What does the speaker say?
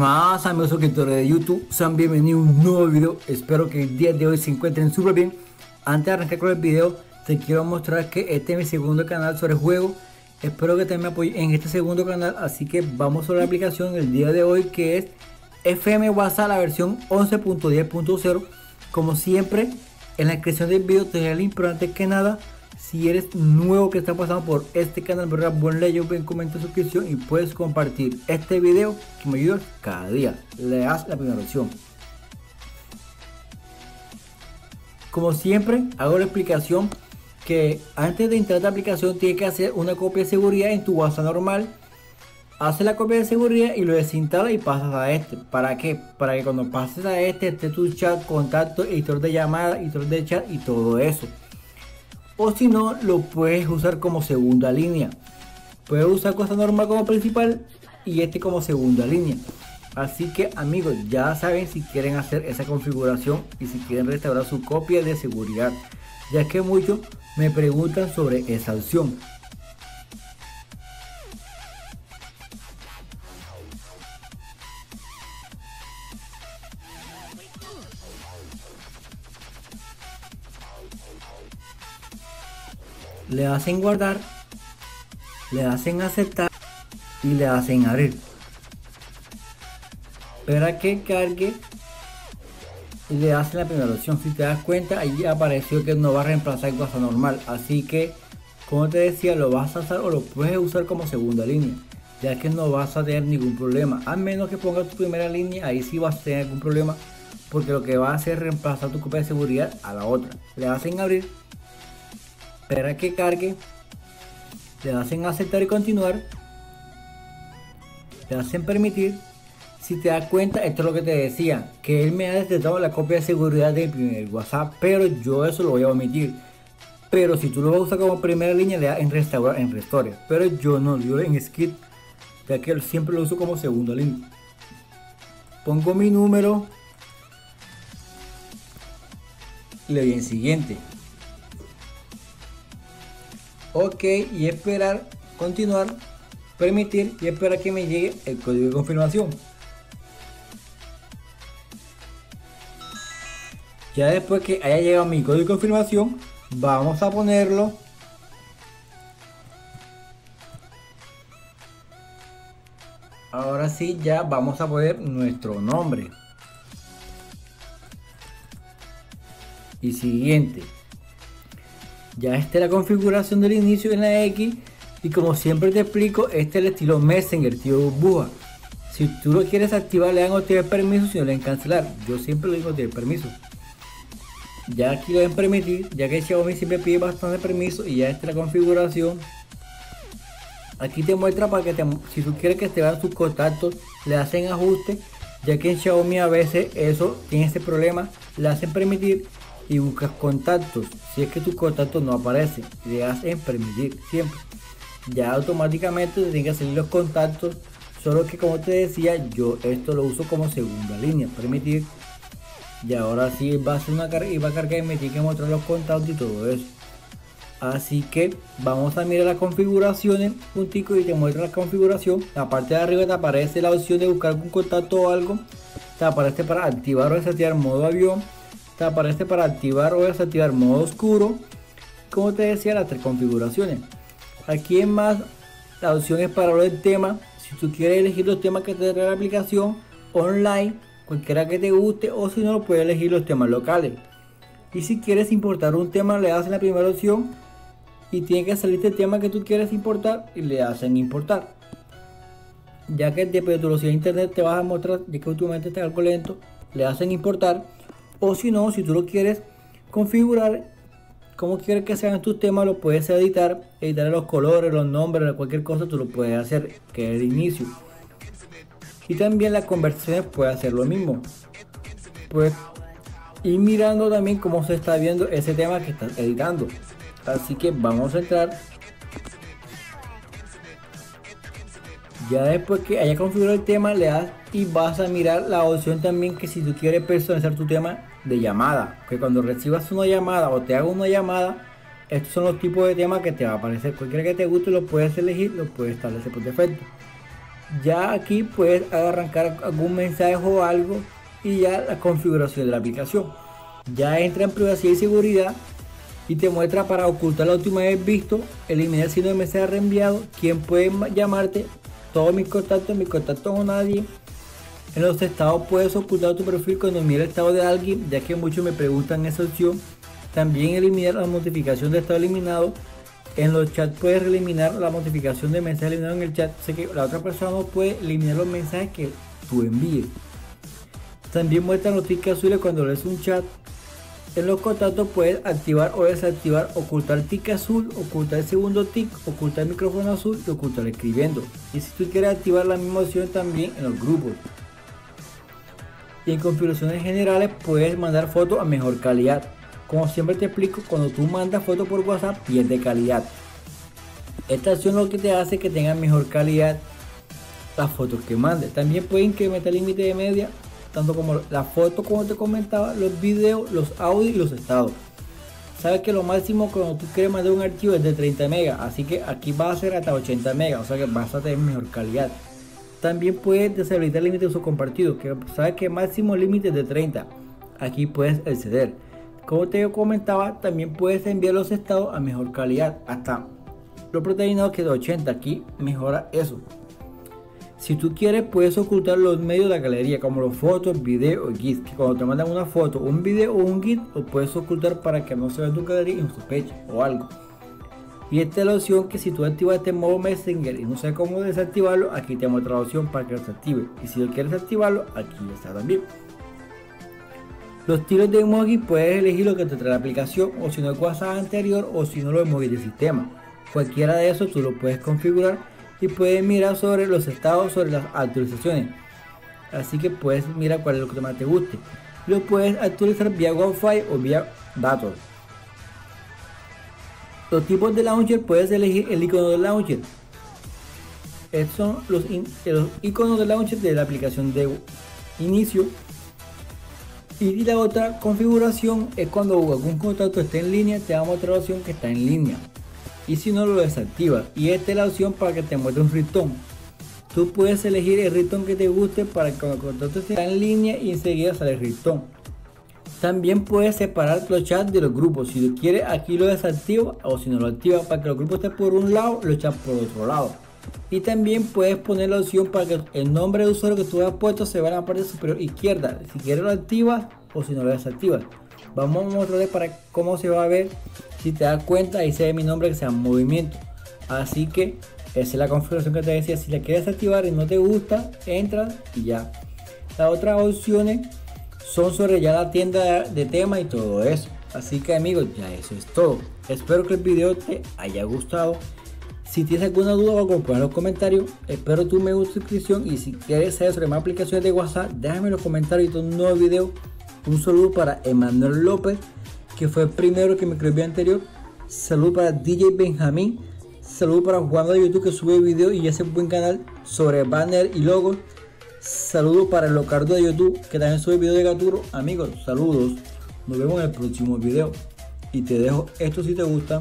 más amigos suscriptores de YouTube, sean bienvenidos a un nuevo video. Espero que el día de hoy se encuentren súper bien. Antes de arrancar con el video, te quiero mostrar que este es mi segundo canal sobre juego. Espero que también me apoyen en este segundo canal, así que vamos sobre la aplicación el día de hoy que es FM WhatsApp la versión 11.10.0. Como siempre, en la descripción del video te dejaré el importante que nada si eres nuevo que está pasando por este canal, ¿verdad? Buen like, buen comentario, suscripción y puedes compartir este video que me ayuda cada día. Le das la primera opción. Como siempre, hago la explicación que antes de entrar a la aplicación tienes que hacer una copia de seguridad en tu WhatsApp normal. Hace la copia de seguridad y lo desinstala y pasas a este. ¿Para qué? Para que cuando pases a este esté tu chat, contacto, editor de llamada, editor de chat y todo eso o si no lo puedes usar como segunda línea. Puedes usar cosa normal como principal y este como segunda línea. Así que amigos ya saben si quieren hacer esa configuración y si quieren restaurar su copia de seguridad ya que muchos me preguntan sobre esa opción le hacen guardar, le hacen aceptar y le hacen abrir. Espera que cargue y le hacen la primera opción. Si te das cuenta, ahí apareció que no va a reemplazar cosa normal. Así que, como te decía, lo vas a usar o lo puedes usar como segunda línea. Ya que no vas a tener ningún problema. A menos que pongas tu primera línea, ahí sí vas a tener algún problema. Porque lo que va a hacer es reemplazar tu copia de seguridad a la otra. Le hacen abrir espera que cargue, le hacen aceptar y continuar, le hacen permitir. Si te das cuenta, esto es lo que te decía, que él me ha detectado la copia de seguridad del primer WhatsApp, pero yo eso lo voy a omitir. Pero si tú lo vas a usar como primera línea, le das en restaurar, en restore. Pero yo no, yo en skip, ya que siempre lo uso como segunda línea. Pongo mi número, le doy en siguiente ok y esperar, continuar, permitir y esperar que me llegue el código de confirmación. Ya después que haya llegado mi código de confirmación, vamos a ponerlo. Ahora sí, ya vamos a poner nuestro nombre. Y siguiente. Ya esta es la configuración del inicio en la X y como siempre te explico, este es el estilo Messenger, tío burbuja. Si tú lo quieres activar, le dan obtener permiso, si no le dan cancelar. Yo siempre le digo obtener permiso. Ya aquí le dan permitir, ya que Xiaomi siempre pide bastante permiso y ya esta es la configuración. Aquí te muestra para que te, si tú quieres que te vean tus contactos, le hacen ajuste, ya que en Xiaomi a veces eso tiene ese problema, le hacen permitir y buscas contactos. Si es que tu contacto no aparece, le das en permitir siempre. Ya automáticamente te tienen que salir los contactos. Solo que como te decía, yo esto lo uso como segunda línea, permitir. Y ahora sí va a hacer una carga y va a cargar y me tiene que mostrar los contactos y todo eso. Así que vamos a mirar las configuraciones, puntico y te muestra la configuración. La parte de arriba te aparece la opción de buscar algún contacto o algo. Te aparece para activar o desactivar modo avión te aparece para activar o desactivar modo oscuro como te decía las tres configuraciones. Aquí en más la opción es para del tema. Si tú quieres elegir los temas que te trae la aplicación online cualquiera que te guste o si no puedes elegir los temas locales. Y si quieres importar un tema le das en la primera opción y tiene que salirte el tema que tú quieres importar y le das en importar. Ya que de velocidad de internet te vas a mostrar de que últimamente está algo lento le hacen importar o si no, si tú lo quieres configurar como quieres que sean tus temas, lo puedes editar, editar los colores, los nombres, cualquier cosa, tú lo puedes hacer, que es el inicio. Y también las conversaciones puede hacer lo mismo. Pues ir mirando también cómo se está viendo ese tema que estás editando. Así que vamos a entrar. Ya después que haya configurado el tema, le das y vas a mirar la opción también que si tú quieres personalizar tu tema de llamada. Que cuando recibas una llamada o te haga una llamada, estos son los tipos de temas que te va a aparecer. Cualquiera que te guste lo puedes elegir, lo puedes establecer por defecto. Ya aquí puedes arrancar algún mensaje o algo y ya la configuración de la aplicación. Ya entra en privacidad y seguridad y te muestra para ocultar la última vez visto, eliminar el signo de mensaje reenviado, quién puede llamarte, todos mis contactos, mis contactos o nadie. En los estados puedes ocultar tu perfil cuando mira el estado de alguien, ya que muchos me preguntan esa opción. También eliminar la notificación de estado eliminado. En los chats puedes eliminar la notificación de mensaje eliminado en el chat. Sé que la otra persona no puede eliminar los mensajes que tú envíes. También muestra tickets azules cuando lees un chat. En los contactos puedes activar o desactivar, ocultar tic azul, ocultar el segundo tic, ocultar el micrófono azul y ocultar escribiendo. Y si tú quieres activar la misma opción también en los grupos. Y en configuraciones generales puedes mandar fotos a mejor calidad. Como siempre te explico, cuando tú mandas fotos por WhatsApp pierde calidad. Esta opción lo que te hace que tenga mejor calidad las fotos que mandes. También puede incrementar el límite de media tanto como la foto como te comentaba, los videos, los audios y los estados. Sabes que lo máximo cuando tú quieres mandar un archivo es de 30 megas, así que aquí va a ser hasta 80 megas, o sea que vas a tener mejor calidad. También puedes deshabilitar el límite de uso compartido, que sabes que máximo límite es de 30. Aquí puedes acceder. Como te comentaba, también puedes enviar los estados a mejor calidad, hasta lo proteína que de 80. Aquí mejora eso. Si tú quieres, puedes ocultar los medios de la galería, como los fotos, videos o GIFs. Que cuando te mandan una foto, un video o un GIF, lo puedes ocultar para que no se vea tu galería y no sospeche o algo. Y esta es la opción que si tú activas este modo Messenger y no sabes cómo desactivarlo, aquí te muestra la opción para que lo desactive. Y si lo quieres activarlo, aquí está también. Los tiros de emoji puedes elegir lo que te trae la aplicación o si no el WhatsApp anterior o si no los emojis del sistema. Cualquiera de esos tú lo puedes configurar y puedes mirar sobre los estados, sobre las actualizaciones. Así que puedes mirar cuál es lo que más te guste. Lo puedes actualizar vía Wi-Fi o vía datos. Los tipos de launcher puedes elegir el icono del launcher. Estos son los, los iconos de launcher de la aplicación de inicio. Y la otra configuración es cuando algún contacto esté en línea, te damos otra opción que está en línea y si no lo desactiva. Y esta es la opción para que te muestre un ritón. Tú puedes elegir el ritón que te guste para que cuando el contacto esté en línea y enseguida sale el ritón. También puedes separar los chats de los grupos. Si tú quieres aquí lo desactiva o si no lo activa para que los grupos estén por un lado los chats por otro lado. Y también puedes poner la opción para que el nombre de usuario que tú hayas puesto se vea en la parte superior izquierda. Si quieres lo activas o si no lo desactivas. Vamos a mostrarles para cómo se va a ver si te das cuenta ahí se ve mi nombre que sea movimiento. Así que esa es la configuración que te decía si la quieres activar y no te gusta entras y ya. Las otras opciones son sobre ya la tienda de tema y todo eso. Así que amigos ya eso es todo. Espero que el video te haya gustado. Si tienes alguna duda o algo, en los comentarios. Espero tu me gusta suscripción. Y si quieres saber sobre más aplicaciones de WhatsApp, déjame en los comentarios y un nuevo video. Un saludo para Emanuel López que fue el primero que me escribió anterior. Salud para DJ Benjamín. Salud para Juan de YouTube que sube video y hace un buen canal sobre banner y logo. Saludos para el Locardo de YouTube que también sube video de Gaturo. Amigos, saludos. Nos vemos en el próximo video. Y te dejo esto si te gusta.